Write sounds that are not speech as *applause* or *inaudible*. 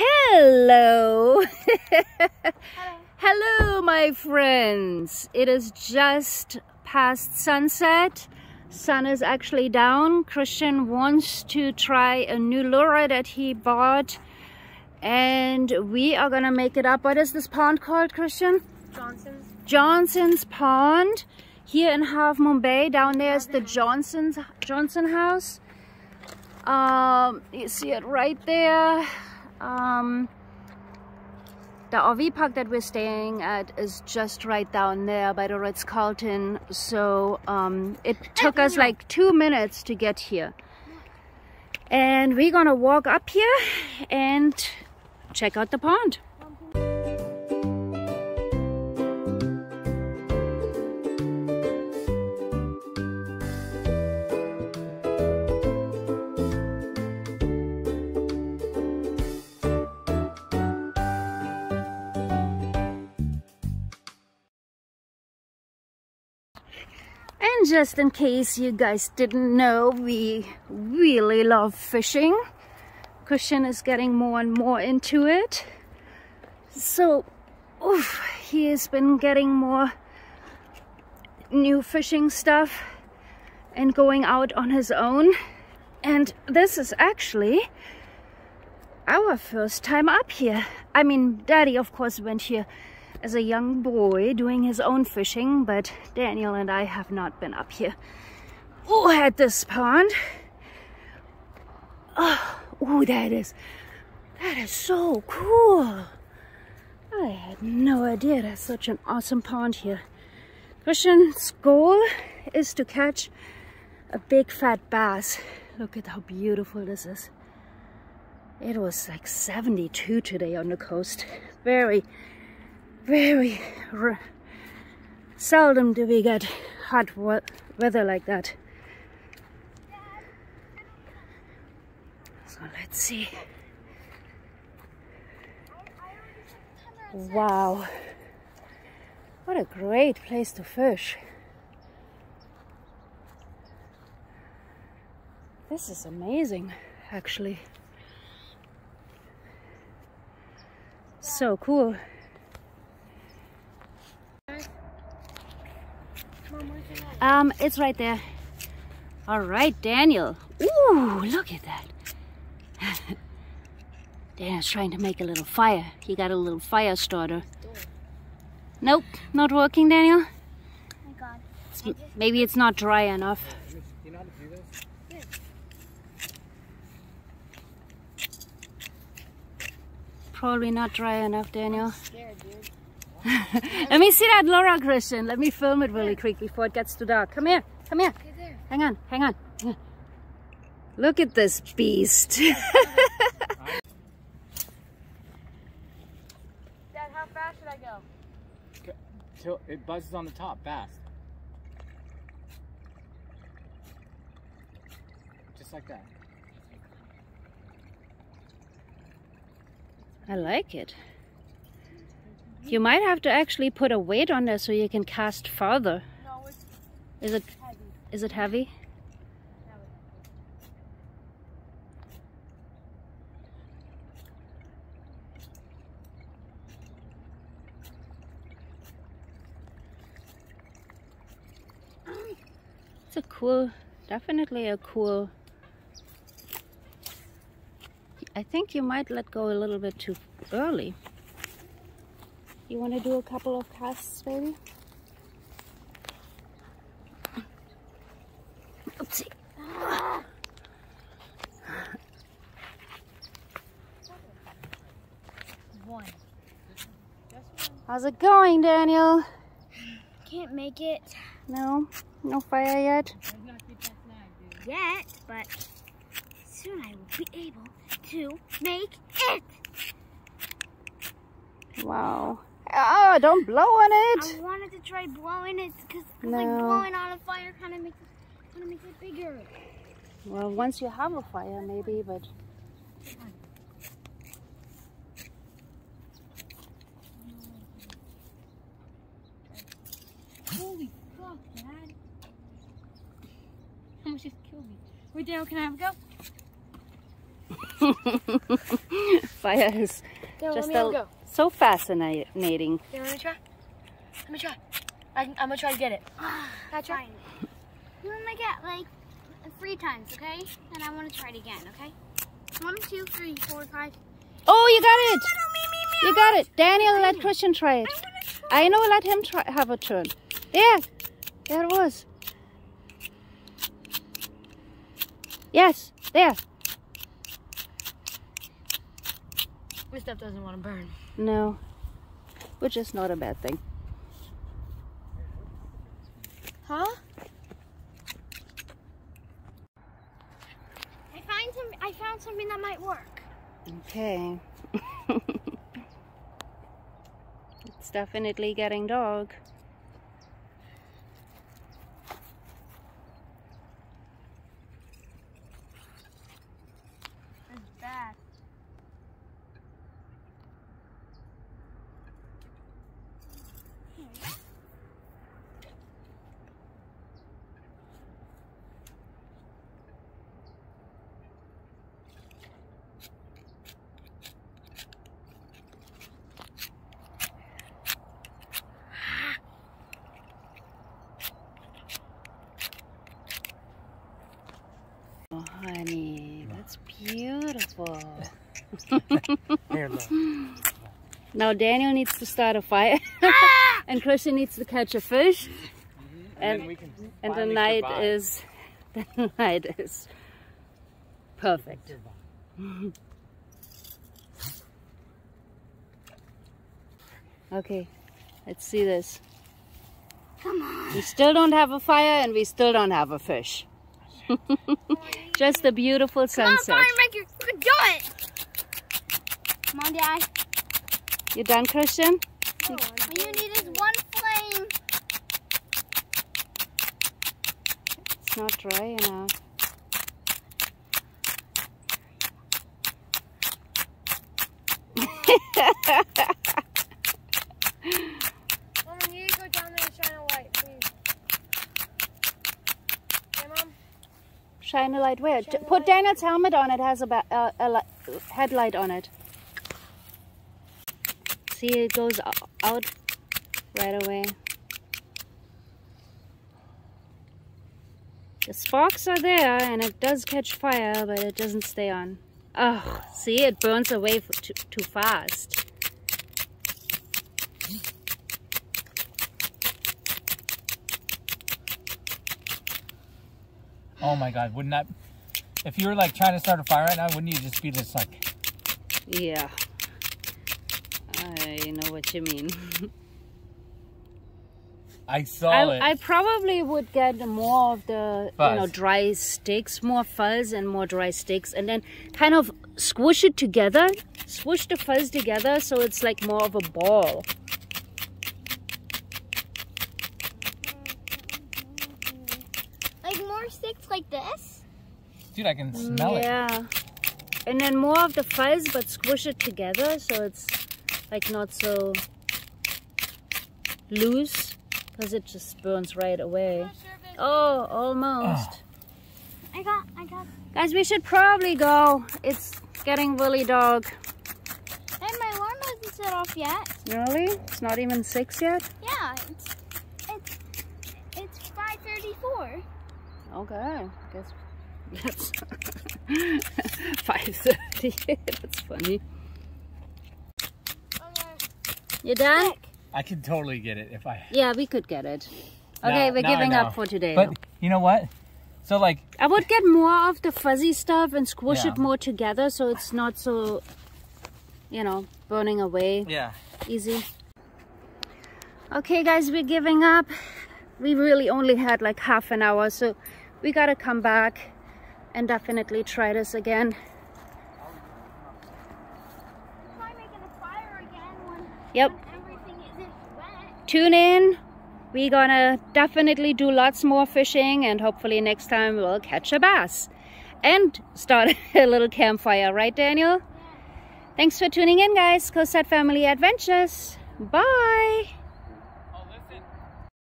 Hello. *laughs* Hello, my friends. It is just past sunset. Sun is actually down. Christian wants to try a new lure that he bought. And we are gonna make it up. What is this pond called, Christian? Johnson's. Johnson's Pond. Here in Half Moon Bay. Down there is the Johnson's Johnson House. Um, you see it right there. Um, the RV park that we're staying at is just right down there by the Ritz-Carlton. So um, it took us like two minutes to get here. And we're gonna walk up here and check out the pond. And just in case you guys didn't know, we really love fishing. Christian is getting more and more into it. So, oof, he has been getting more new fishing stuff and going out on his own. And this is actually our first time up here. I mean, Daddy, of course, went here as a young boy doing his own fishing, but Daniel and I have not been up here. Oh, at this pond. Oh, oh, that is, that is so cool. I had no idea that's such an awesome pond here. Christian's goal is to catch a big fat bass. Look at how beautiful this is. It was like 72 today on the coast. Very, very seldom do we get hot weather like that. So let's see. Wow. What a great place to fish. This is amazing, actually. So cool. Um, it's right there. All right, Daniel. Ooh, look at that. *laughs* Daniel's trying to make a little fire. He got a little fire starter. Nope, not working, Daniel. It's, maybe it's not dry enough. Probably not dry enough, Daniel. Scared, *laughs* dude. Let me see that lure Christian. Let me film it really quick before it gets too dark. Come here. Come here. Okay, there. Hang on. Hang on. Look at this beast. *laughs* Dad, how fast should I go? Till it buzzes on the top fast. Just like that. I like it. You might have to actually put a weight on there so you can cast farther. No, it's Is it heavy. is it heavy? It's a cool, definitely a cool. I think you might let go a little bit too early. You want to do a couple of casts, maybe? Oopsie. One. How's it going, Daniel? Can't make it No? No fire yet? yet, but soon I will be able to make it. Wow. Oh, don't blow on it. I wanted to try blowing it because No. like blowing on a fire kind of makes it kind of makes it bigger. Well, once you have a fire, maybe, but Holy fuck, Dad! Almost *laughs* just killed me. Wait, Dale, can I have a go? *laughs* fire is just let me a- have a go. So fascinating. Here, let me try. Let me try. I, I'm gonna try to get it. Can I try? You want to get like three times, okay? And I want to try it again, okay? One, two, three, four, five. Oh, you got it! You got it. Daniel, let Christian try it. I know, let him try have a turn. There. There it was. Yes, there. My stuff doesn't want to burn. No. Which is not a bad thing. Huh? I find some. I found something that might work. Okay. *laughs* it's definitely getting dark. It's bad. Oh, honey, that's beautiful. *laughs* Here, look. Now Daniel needs to start a fire, *laughs* and Christian needs to catch a fish, And, and then we can and the night survive. is *laughs* the night is perfect. Okay, let's see this. Come on. We still don't have a fire, and we still don't have a fish. Just a beautiful Come on, sunset. Firemaker. You can do it. On, Dad. You done, Christian? No, All you need is one flame. It's not dry enough. Mom, you need to go down there and shine a light, please. Okay, Mom? Shine a light where? Shine Put. Daniel's helmet on. It has a, uh, a headlight on it. See, it goes out right away. The sparks are there, and it does catch fire, but it doesn't stay on. Oh, see, it burns away too, too fast. Oh my god, wouldn't that... If you were like trying to start a fire right now, wouldn't you just be just like... Yeah. I what you mean. *laughs* I saw it. I, I probably would get more of the you know dry sticks, more fuzz and more dry sticks, and then kind of squish it together, squish the fuzz together so it's like more of a ball. Like more sticks like this. Dude, I can smell it. yeah, and then more of the fuzz, but squish it together so it's like not so loose because it just burns right away. Oh, almost. Ah. I got. I got. Guys, we should probably go. It's getting really dark. And my alarm hasn't set off yet. Really? It's not even six yet? Yeah. It's. It's. It's five thirty-four. Okay. I guess *laughs* that's *laughs* 5.30. *laughs* that's funny. You done? I could totally get it if I... Yeah, we could get it. Now- Okay, we're now giving know. up for today. But though. you know what? So like, I would get more of the fuzzy stuff and squish Yeah. it more together so it's not so, you know, burning away. yeah. easy. Okay, guys, we're giving up. We really only had like half an hour, so we gotta come back and definitely try this again. Try making a fire again when Yep, everything isn't wet. tune in. We're gonna definitely do lots more fishing, and hopefully next time we'll catch a bass and start *laughs* a little campfire, right, Daniel? Thanks for tuning in, guys. Coastside Family Adventures. Bye.